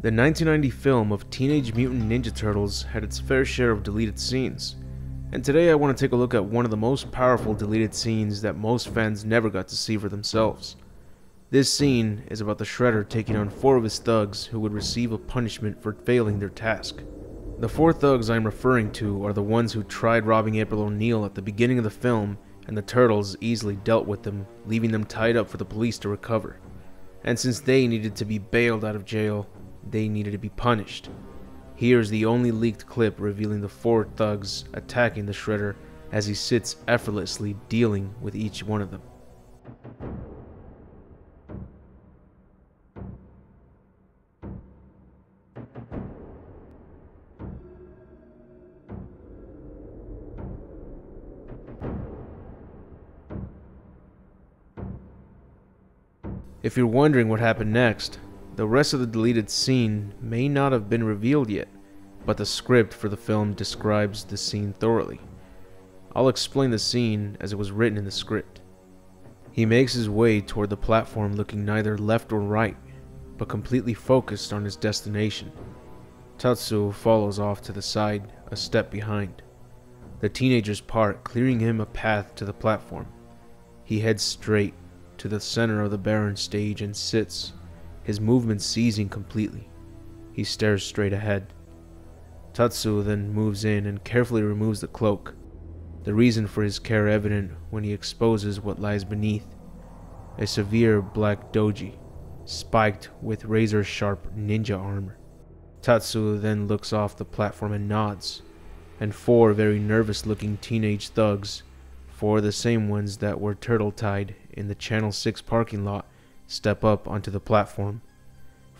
The 1990 film of Teenage Mutant Ninja Turtles had its fair share of deleted scenes, and today I want to take a look at one of the most powerful deleted scenes that most fans never got to see for themselves. This scene is about the Shredder taking on four of his thugs who would receive a punishment for failing their task. The four thugs I'm referring to are the ones who tried robbing April O'Neil at the beginning of the film, and the Turtles easily dealt with them, leaving them tied up for the police to recover. And since they needed to be bailed out of jail, they needed to be punished. Here's the only leaked clip revealing the four thugs attacking the Shredder as he sits effortlessly dealing with each one of them. If you're wondering what happened next, the rest of the deleted scene may not have been revealed yet, but the script for the film describes the scene thoroughly. I'll explain the scene as it was written in the script. He makes his way toward the platform looking neither left or right, but completely focused on his destination. Tatsu follows off to the side, a step behind. The teenagers part, clearing him a path to the platform. He heads straight to the center of the barren stage and sits, his movements ceasing completely. He stares straight ahead. Tatsu then moves in and carefully removes the cloak, the reason for his care evident when he exposes what lies beneath a severe black doji, spiked with razor sharp ninja armor. Tatsu then looks off the platform and nods, and four very nervous looking teenage thugs, four the same ones that were turtle tied in the Channel 6 parking lot, step up onto the platform,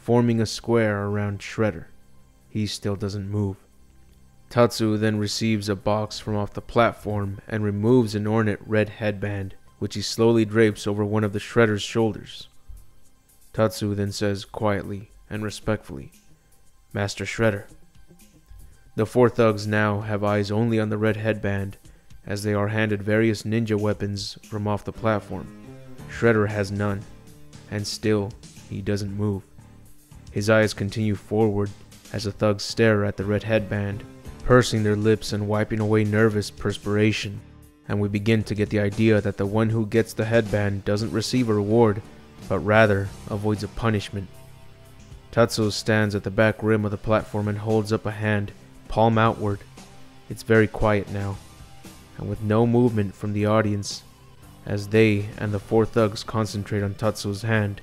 forming a square around Shredder. He still doesn't move. Tatsu then receives a box from off the platform and removes an ornate red headband, which he slowly drapes over one of the Shredder's shoulders. Tatsu then says quietly and respectfully, Master Shredder. The four thugs now have eyes only on the red headband as they are handed various ninja weapons from off the platform. Shredder has none, and still he doesn't move. His eyes continue forward as the thugs stare at the red headband, pursing their lips and wiping away nervous perspiration, and we begin to get the idea that the one who gets the headband doesn't receive a reward, but rather avoids a punishment. Tatsu stands at the back rim of the platform and holds up a hand, palm outward. It's very quiet now, and with no movement from the audience, as they and the four thugs concentrate on Tatsu's hand.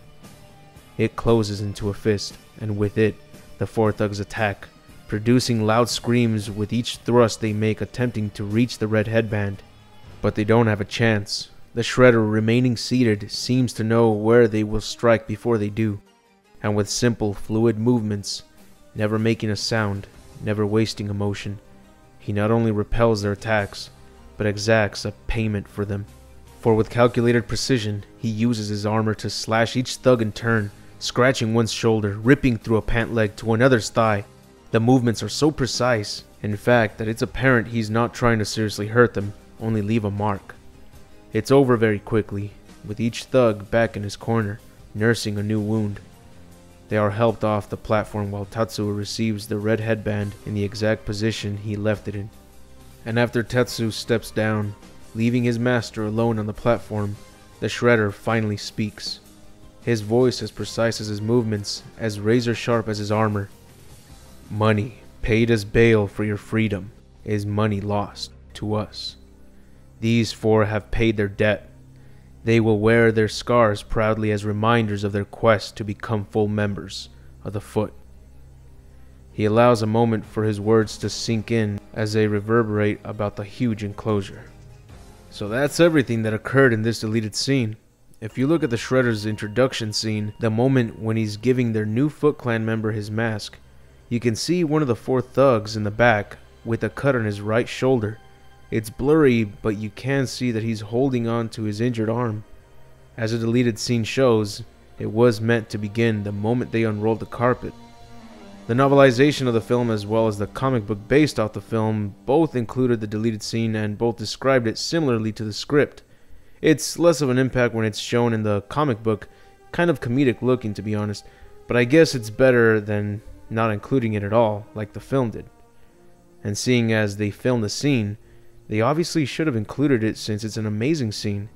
It closes into a fist, and with it, the four thugs attack, producing loud screams with each thrust they make attempting to reach the red headband. But they don't have a chance. The Shredder, remaining seated, seems to know where they will strike before they do, and with simple, fluid movements, never making a sound, never wasting a motion, he not only repels their attacks, but exacts a payment for them. For with calculated precision, he uses his armor to slash each thug in turn, scratching one's shoulder, ripping through a pant leg to another's thigh. The movements are so precise, in fact, that it's apparent he's not trying to seriously hurt them, only leave a mark. It's over very quickly, with each thug back in his corner, nursing a new wound. They are helped off the platform while Tatsu receives the red headband in the exact position he left it in. And after Tatsu steps down, leaving his master alone on the platform, the Shredder finally speaks his voice as precise as his movements, as razor sharp as his armor. Money paid as bail for your freedom is money lost to us. These four have paid their debt. They will wear their scars proudly as reminders of their quest to become full members of the Foot. He allows a moment for his words to sink in as they reverberate about the huge enclosure. So that's everything that occurred in this deleted scene. If you look at the Shredder's introduction scene, the moment when he's giving their new Foot Clan member his mask, you can see one of the four thugs in the back with a cut on his right shoulder. It's blurry, but you can see that he's holding on to his injured arm. As the deleted scene shows, it was meant to begin the moment they unrolled the carpet. The novelization of the film, as well as the comic book based off the film, both included the deleted scene and both described it similarly to the script. It's less of an impact when it's shown in the comic book, kind of comedic looking to be honest, But I guess it's better than not including it at all, like the film did. And seeing as they filmed the scene, they obviously should have included it since it's an amazing scene.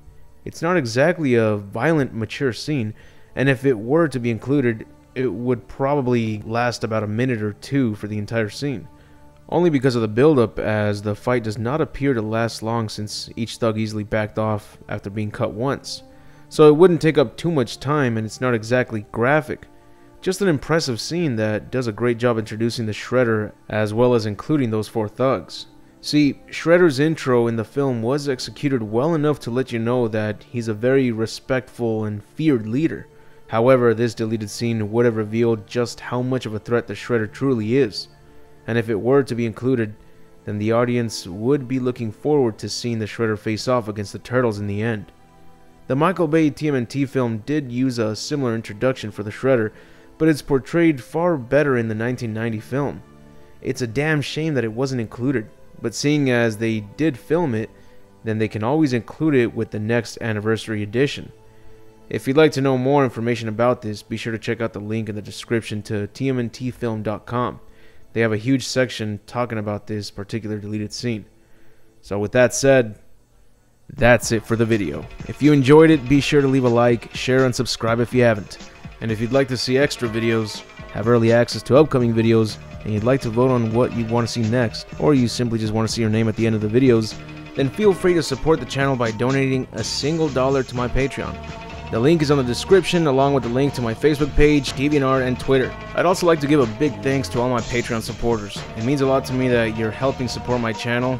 It's not exactly a violent, mature scene, and if it were to be included, it would probably last about a minute or two for the entire scene. Only because of the build-up, as the fight does not appear to last long since each thug easily backed off after being cut once. So it wouldn't take up too much time and it's not exactly graphic. Just an impressive scene that does a great job introducing the Shredder as well as including those four thugs. See, Shredder's intro in the film was executed well enough to let you know that he's a very respectful and feared leader. However, this deleted scene would have revealed just how much of a threat the Shredder truly is. And if it were to be included, then the audience would be looking forward to seeing the Shredder face off against the Turtles in the end. The Michael Bay TMNT film did use a similar introduction for the Shredder, but it's portrayed far better in the 1990 film. It's a damn shame that it wasn't included, but seeing as they did film it, then they can always include it with the next anniversary edition. If you'd like to know more information about this, be sure to check out the link in the description to tmntfilm.com. They have a huge section talking about this particular deleted scene. So with that said, that's it for the video. If you enjoyed it, be sure to leave a like, share, and subscribe if you haven't. And if you'd like to see extra videos, have early access to upcoming videos, and you'd like to vote on what you want to see next, or you simply just want to see your name at the end of the videos, then feel free to support the channel by donating a single dollar to my Patreon. The link is on the description along with the link to my Facebook page, DeviantArt, and Twitter. I'd also like to give a big thanks to all my Patreon supporters. It means a lot to me that you're helping support my channel.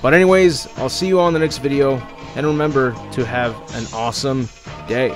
But anyways, I'll see you all in the next video, and remember to have an awesome day.